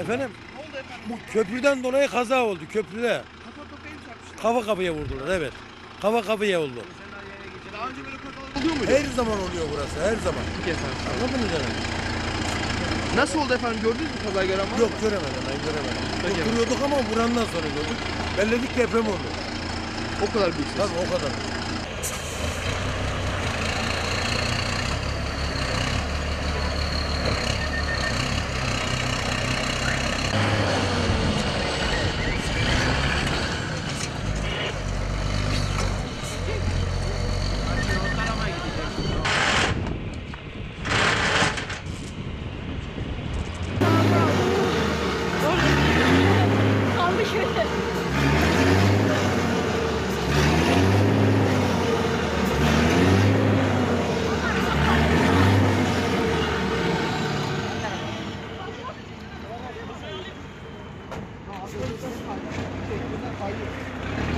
Efendim, bu köprüden dolayı kaza oldu köprüde. Kafa kafaya vurdular evet. Kafa kafaya oldu. Daha önce böyle kazalar oluyor muydu? Her zaman oluyor burası her zaman. Peki efendim. Anladınız efendim? Nasıl oldu efendim? Gördünüz mü kazayı gören var mı? Yok göremedim ben göremedim. Peki. Oturuyorduk ama vurandan sonra gördük. Belledik deprem oldu. O kadar büyük ses. Tabii o kadar. 好，这个是好的，对，不算怀疑。